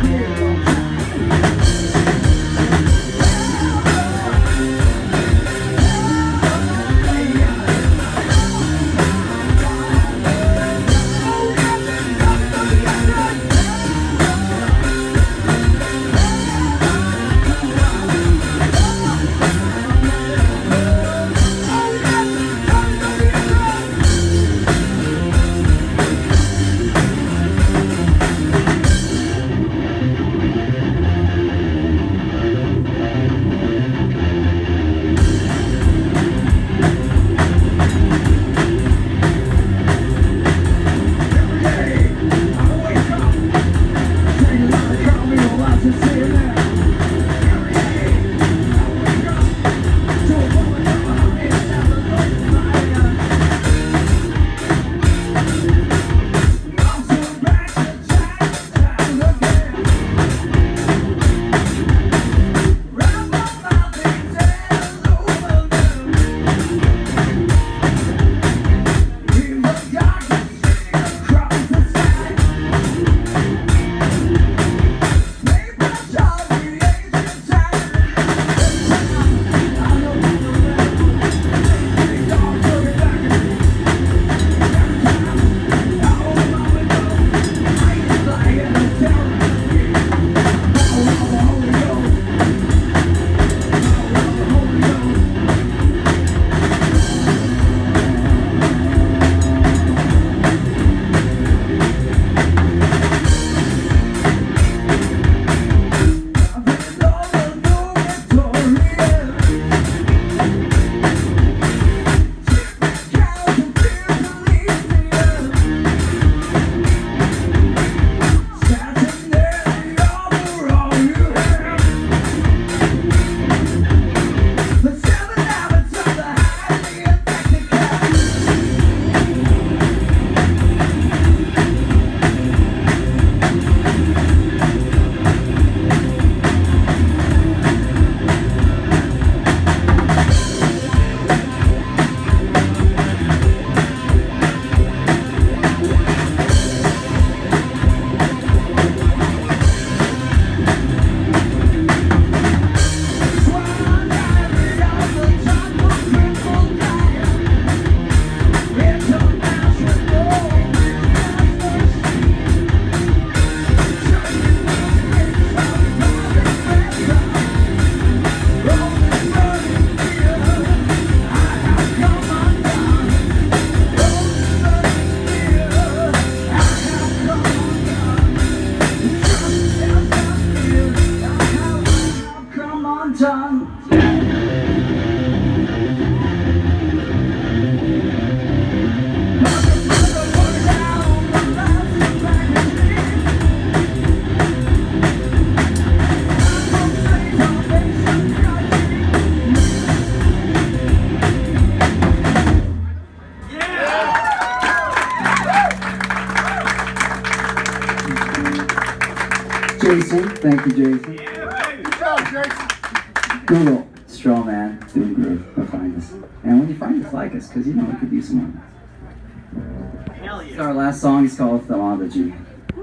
Yeah. Jason. Thank you, Jason. Good job, Jason. Google, Straw Man, Doom Groove. You'll find us. And when you find us, like us, because you know we could use some more. Hell So yeah. our last song is called Thaumaturgy.